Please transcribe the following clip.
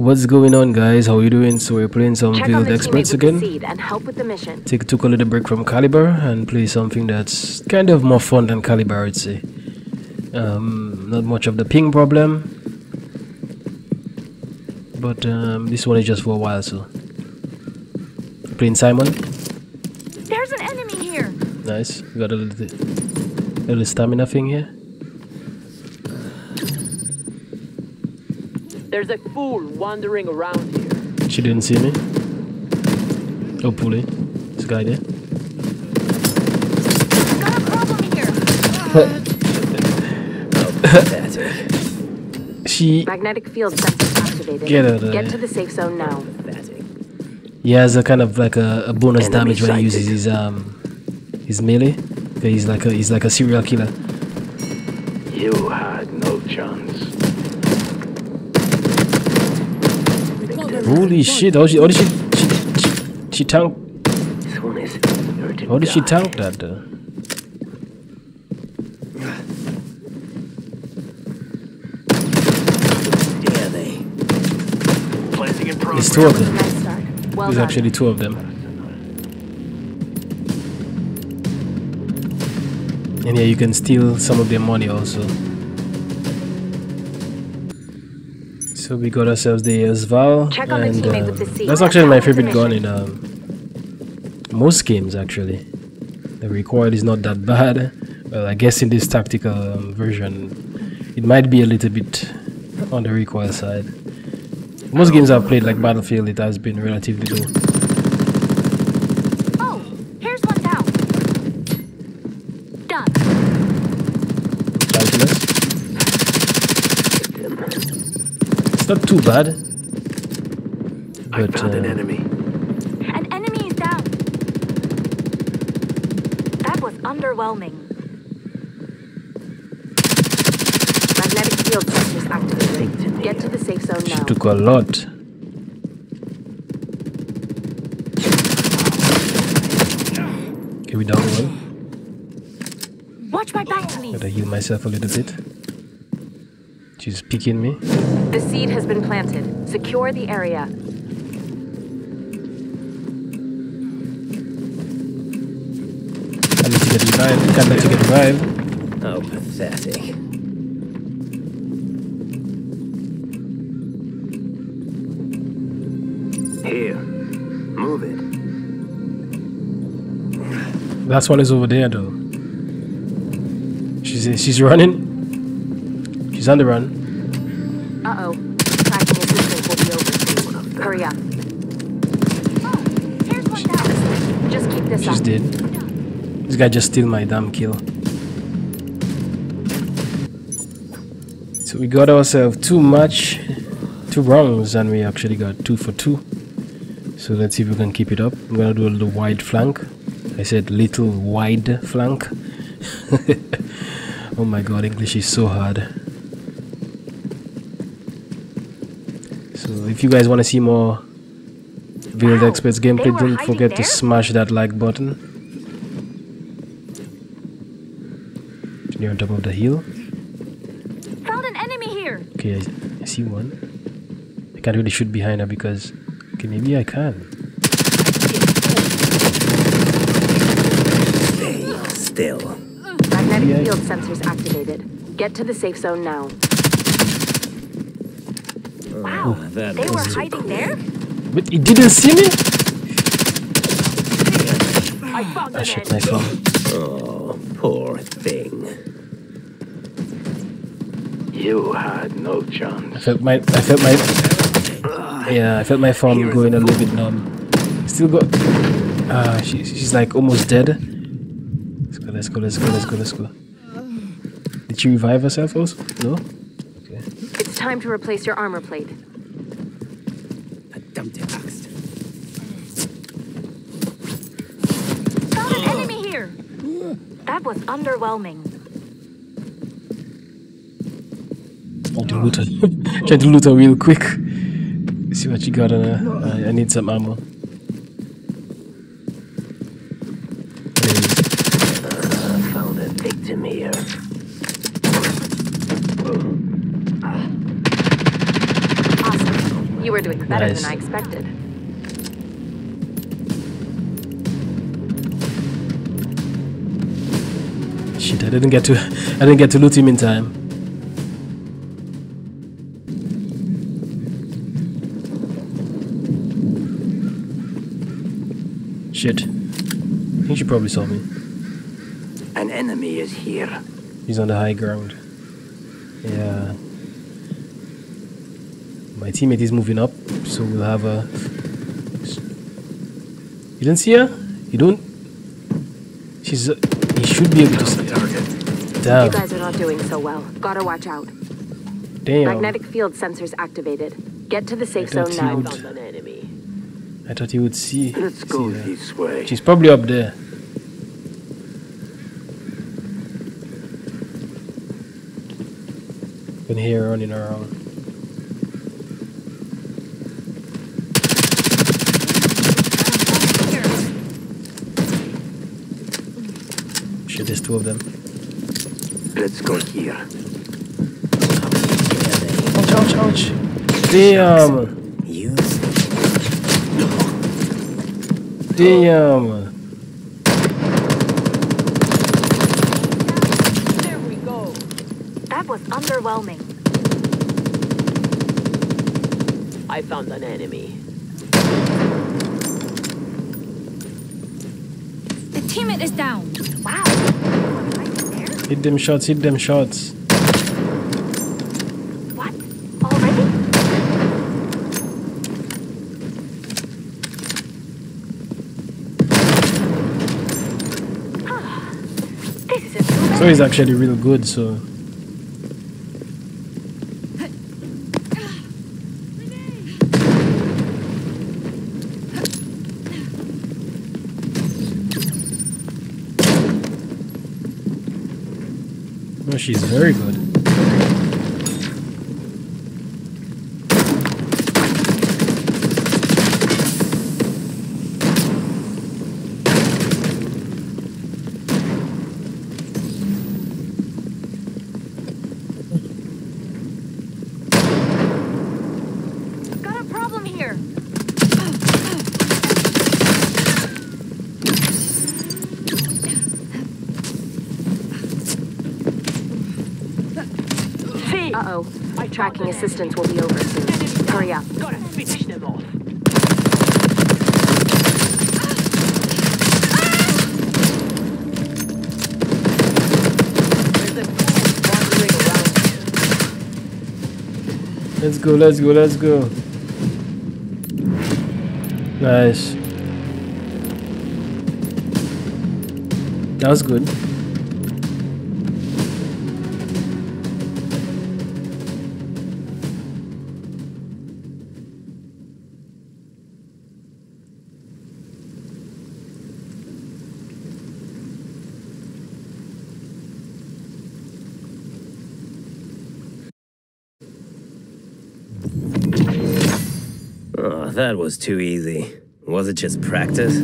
What's going on guys? How are you doing? So we're playing some Check Veiled Experts again. and help with the mission. Take took a little break from Caliber and play something that's kind of more fun than Caliber I'd say. Um, not much of the ping problem. But um, this one is just for a while so. Playing Simon. There's an enemy here. Nice. We got a little, little stamina thing here. There's a fool wandering around here. She didn't see me. Oh, pulley. This guy there. Got a problem here. She Magnetic field sensor activated. Get out of Get to the safe zone now. he has a kind of like a, a bonus Enemy damage when he uses his um his melee. Okay, he's like a he's like a serial killer. You had no chance. Holy shit! How, she, how did she she, she, she tank? How did she tank that though? There's two of them. There's actually two of them. And yeah, you can steal some of their money also. So we got ourselves the AS Val, Check on the and teammate um, with the seat. that's actually my favorite gun in um, most games. Actually, the recoil is not that bad. Well, I guess in this tactical um, version, it might be a little bit on the recoil side. Most games I've played, like Battlefield, it has been relatively low. Oh, here's one down. Done. Lifeless. It's not too bad. I But found an uh, enemy. An enemy is down. That was underwhelming. Magnetic field sensors activated. Get to the safe zone she now. took a lot. Okay, we down one. Watch my back, please. Gotta heal myself a little bit. She's picking me. The seed has been planted. Secure the area. Can't let you get revived. Can't let you get revived. Oh, pathetic. Here. Move it. Last one is over there though. She's she's running. She's on the run. Uh-oh. Tracking assistance will be over soon. Hurry up. Oh, here's one. Just keep this She's up. dead. This guy just steal my damn kill. So we got ourselves too much, two wrongs, and we actually got two for two. So let's see if we can keep it up. I'm gonna do a little wide flank. I said little wide flank. oh my god, English is so hard. So if you guys want to see more Veiled Experts they gameplay, don't hiding forget to smash that like button. Near on top of the hill. Found an enemy here. Okay, I, I see one. I can't really shoot behind her because. Okay, maybe I can. Stay still. Magnetic Yeah. field sensors activated. Get to the safe zone now. Wow, that they was were too hiding there. But he didn't see me? I found I shot my phone. Oh, poor thing. You had no chance. I chance. felt my. I felt my. Yeah, I felt my phone going a little bit numb. Still got. Ah, she, she's like almost dead. Let's go, let's go, let's go, let's go, let's go. Did she revive herself also? No? Okay. It's time to replace your armor plate. Verdammte Axt. Found an enemy here. That was underwhelming. Trying to loot her. Trying to loot her real quick. See what you got on her. I, I need some ammo. There it is. Found a victim here. Awesome. You were We're doing better Nice. than I expected. Shit, I didn't get to I didn't get to loot him in time. Shit. I think she probably saw me. An enemy is here. He's on the high ground. Yeah. My teammate is moving up, so we'll have a. You didn't see her? You don't? She's. Uh, he should be able to see. Target. You guys are not doing so well. Gotta watch out. Damn. Magnetic field sensors activated. Get to the safe I thought zone he now. would- Found an enemy. I thought you would see. Let's go see her. this way. She's probably up there. Can hear her running around. Shit, there's two of them. Let's go here. Ouch, ouch, ouch. Damn. Use Damn. That was underwhelming. I found an enemy. The teammate is down. Wow. Hit them shots, hit them shots. What? Already? Ah, this is So he's actually real good, so. She's very good. Got a problem here. Uh-oh. Tracking assistance will be over soon. Hurry up. Gotta finish them off. There's a ghost wandering around here. Let's go, let's go, let's go. Nice. That was good. that was too easy. Was it just practice?